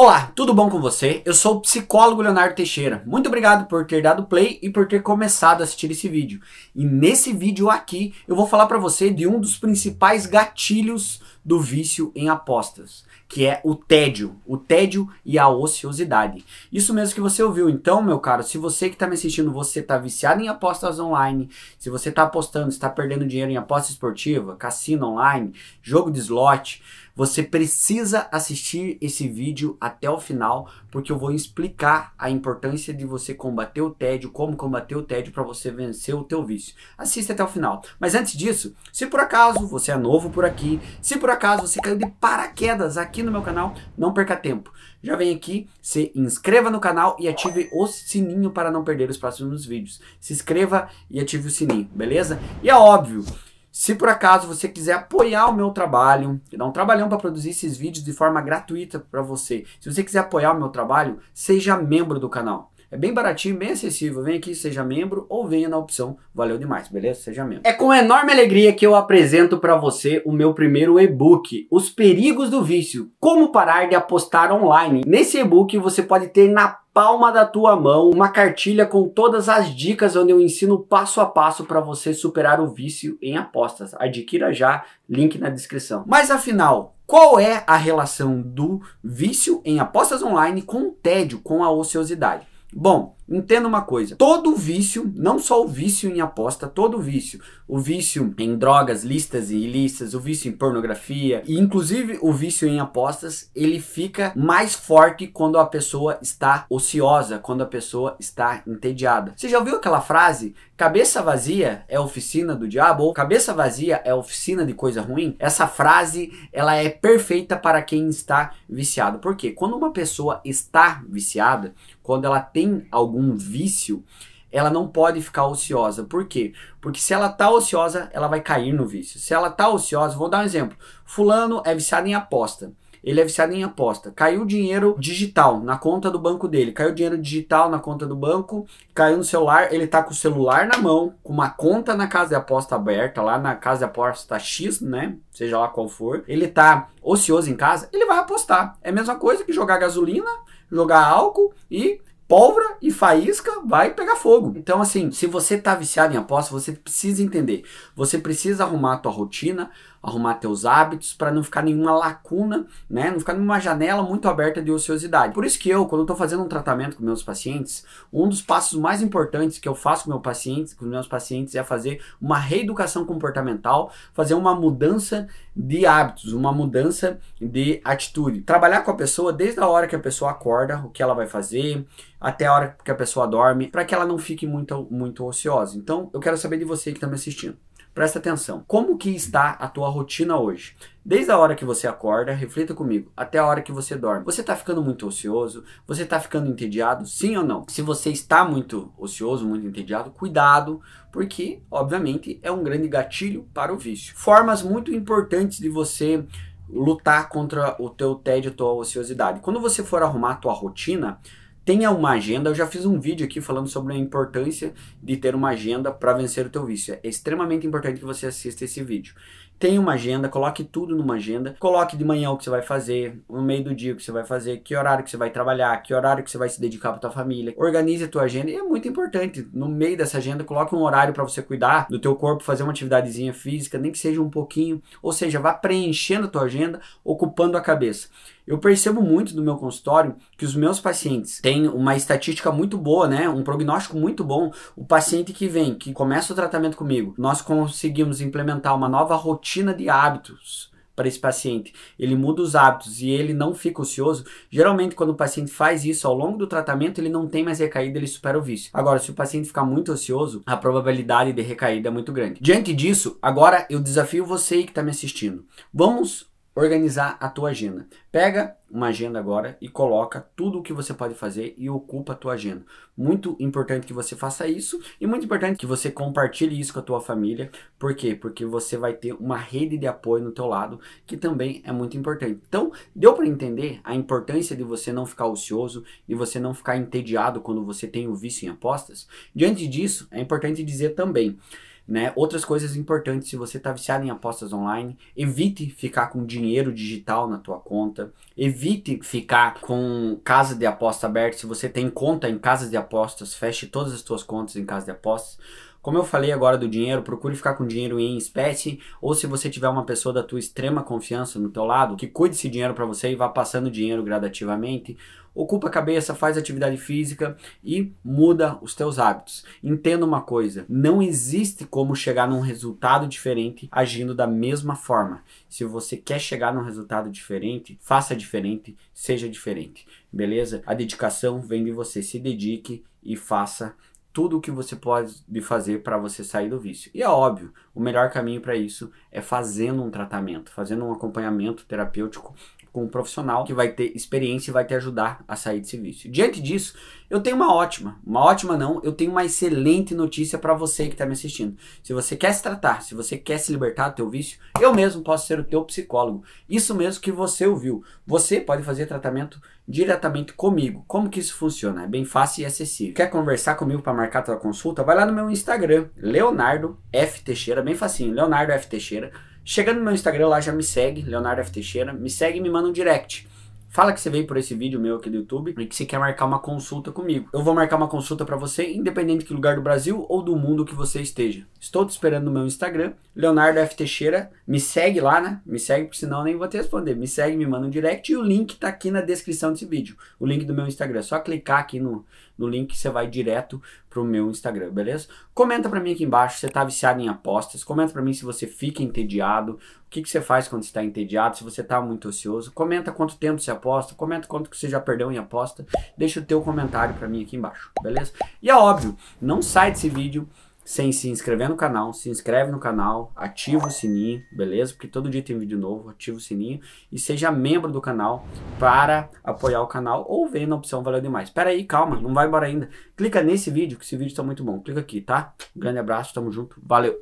Olá, tudo bom com você? Eu sou o psicólogo Leonardo Teixeira. Muito obrigado por ter dado play e por ter começado a assistir esse vídeo. E nesse vídeo aqui eu vou falar para você de um dos principais gatilhos do vício em apostas, que é o tédio, o tédio e a ociosidade. Isso mesmo que você ouviu. Então, meu caro, se você que está me assistindo, você está viciado em apostas online, se você está apostando, está perdendo dinheiro em aposta esportiva, cassino online, jogo de slot, você precisa assistir esse vídeo até o final, porque eu vou explicar a importância de você combater o tédio, como combater o tédio para você vencer o teu vício. Assista até o final. Mas antes disso, se por acaso você é novo por aqui, se por você caiu de paraquedas aqui no meu canal, não perca tempo. Já vem aqui, se inscreva no canal e ative o sininho para não perder os próximos vídeos. Se inscreva e ative o sininho, beleza? E é óbvio, se por acaso você quiser apoiar o meu trabalho, dar um trabalhão para produzir esses vídeos de forma gratuita para você. Se você quiser apoiar o meu trabalho, seja membro do canal. É bem baratinho, bem acessível. Vem aqui, seja membro ou venha na opção Valeu demais, beleza? Seja membro. É com enorme alegria que eu apresento para você o meu primeiro e-book, Os Perigos do Vício: Como parar de apostar online. Nesse e-book você pode ter na palma da tua mão uma cartilha com todas as dicas onde eu ensino passo a passo para você superar o vício em apostas. Adquira já, link na descrição. Mas afinal, qual é a relação do vício em apostas online com o tédio, com a ociosidade? Bom, Entenda uma coisa: todo vício, não só o vício em aposta, todo vício, o vício em drogas listas e ilícitas, o vício em pornografia e inclusive o vício em apostas, ele fica mais forte quando a pessoa está ociosa, quando a pessoa está entediada. Você já ouviu aquela frase? Cabeça vazia é oficina do diabo ou cabeça vazia é oficina de coisa ruim? Essa frase, ela é perfeita para quem está viciado. Por quê? Quando uma pessoa está viciada, quando ela tem algum algum vício, ela não pode ficar ociosa. Por quê? Porque se ela tá ociosa, ela vai cair no vício. Se ela tá ociosa, vou dar um exemplo. Fulano é viciado em aposta. Ele é viciado em aposta. Caiu dinheiro digital na conta do banco dele. Caiu dinheiro digital na conta do banco. Caiu no celular. Ele tá com o celular na mão, com uma conta na casa de aposta aberta, lá na casa de aposta X, né? Seja lá qual for. Ele tá ocioso em casa. Ele vai apostar. É a mesma coisa que jogar gasolina, jogar álcool e pólvora e faísca vai pegar fogo. Então, assim, se você tá viciado em aposta, você precisa entender. Você precisa arrumar a tua rotina, arrumar teus hábitos para não ficar nenhuma lacuna, né? Não ficar numa janela muito aberta de ociosidade. Por isso que eu, quando estou fazendo um tratamento com meus pacientes, um dos passos mais importantes que eu faço com, meu paciente, com meus pacientes é fazer uma reeducação comportamental, fazer uma mudança de hábitos, uma mudança de atitude. Trabalhar com a pessoa desde a hora que a pessoa acorda, o que ela vai fazer, até a hora que a pessoa dorme, para que ela não fique muito, muito ociosa. Então, eu quero saber de você que está me assistindo. Presta atenção. Como que está a tua rotina hoje? Desde a hora que você acorda, reflita comigo, até a hora que você dorme. Você está ficando muito ocioso? Você está ficando entediado? Sim ou não? Se você está muito ocioso, muito entediado, cuidado, porque, obviamente, é um grande gatilho para o vício. Formas muito importantes de você lutar contra o teu tédio, a tua ociosidade. Quando você for arrumar a tua rotina, tenha uma agenda. Eu já fiz um vídeo aqui falando sobre a importância de ter uma agenda para vencer o teu vício. É extremamente importante que você assista esse vídeo. Tenha uma agenda, coloque tudo numa agenda. Coloque de manhã o que você vai fazer, no meio do dia o que você vai fazer, que horário que você vai trabalhar, que horário que você vai se dedicar para tua família. Organize a tua agenda e é muito importante. No meio dessa agenda, coloque um horário para você cuidar do teu corpo, fazer uma atividadezinha física, nem que seja um pouquinho. Ou seja, vá preenchendo a tua agenda, ocupando a cabeça. Eu percebo muito no meu consultório que os meus pacientes têm uma estatística muito boa, né? Um prognóstico muito bom. O paciente que vem, que começa o tratamento comigo, nós conseguimos implementar uma nova rotina de hábitos para esse paciente, ele muda os hábitos e ele não fica ocioso, geralmente quando o paciente faz isso ao longo do tratamento, ele não tem mais recaída, ele supera o vício. Agora, se o paciente ficar muito ocioso, a probabilidade de recaída é muito grande. Diante disso, agora eu desafio você que está me assistindo. Vamos organizar a tua agenda. Pega uma agenda agora e coloca tudo o que você pode fazer e ocupa a tua agenda. Muito importante que você faça isso e muito importante que você compartilhe isso com a tua família. Por quê? Porque você vai ter uma rede de apoio no teu lado, que também é muito importante. Então, deu para entender a importância de você não ficar ocioso, de você não ficar entediado quando você tem o vício em apostas? Diante disso, é importante dizer também né? Outras coisas importantes, se você está viciado em apostas online, evite ficar com dinheiro digital na tua conta, evite ficar com casa de aposta aberta. Se você tem conta em casas de apostas, feche todas as tuas contas em casa de apostas. Como eu falei agora do dinheiro, procure ficar com dinheiro em espécie, ou se você tiver uma pessoa da tua extrema confiança no teu lado, que cuide esse dinheiro para você e vá passando dinheiro gradativamente, ocupa a cabeça, faz atividade física e muda os teus hábitos. Entenda uma coisa, não existe como chegar num resultado diferente agindo da mesma forma. Se você quer chegar num resultado diferente, faça diferente, seja diferente. Beleza? A dedicação vem de você, se dedique e faça tudo o que você pode fazer para você sair do vício. E é óbvio, o melhor caminho para isso é fazendo um tratamento, fazendo um acompanhamento terapêutico com um profissional que vai ter experiência e vai te ajudar a sair desse vício. Diante disso, eu tenho uma ótima, uma ótima não, eu tenho uma excelente notícia para você que está me assistindo. Se você quer se tratar, se você quer se libertar do teu vício, eu mesmo posso ser o teu psicólogo. Isso mesmo que você ouviu. Você pode fazer tratamento diretamente comigo. Como que isso funciona? É bem fácil e acessível. Quer conversar comigo para marcar tua consulta? Vai lá no meu Instagram, Leonardo F Teixeira, bem facinho, Leonardo F Teixeira. Chegando no meu Instagram lá, já me segue, Leonardo F. Teixeira. Me segue e me manda um direct. Fala que você veio por esse vídeo meu aqui do YouTube e que você quer marcar uma consulta comigo. Eu vou marcar uma consulta para você, independente de que lugar do Brasil ou do mundo que você esteja. Estou te esperando no meu Instagram, Leonardo F. Teixeira. Me segue lá, né? Me segue, porque senão eu nem vou te responder. Me segue, me manda um direct e o link tá aqui na descrição desse vídeo. O link do meu Instagram. É só clicar aqui no, no link que você vai direto pro meu Instagram, beleza? Comenta para mim aqui embaixo se você tá viciado em apostas. Comenta para mim se você fica entediado. O que, que você faz quando está entediado? Se você tá muito ocioso. Comenta quanto tempo você aposta. Comenta quanto que você já perdeu em aposta. Deixa o teu comentário para mim aqui embaixo, beleza? E é óbvio, não sai desse vídeo sem se inscrever no canal, se inscreve no canal, ativa o sininho, beleza? Porque todo dia tem vídeo novo, ativa o sininho e seja membro do canal para apoiar o canal ou venha na opção Valeu Demais. Espera aí, calma, não vai embora ainda. Clica nesse vídeo, que esse vídeo está muito bom. Clica aqui, tá? Grande abraço, tamo junto, valeu!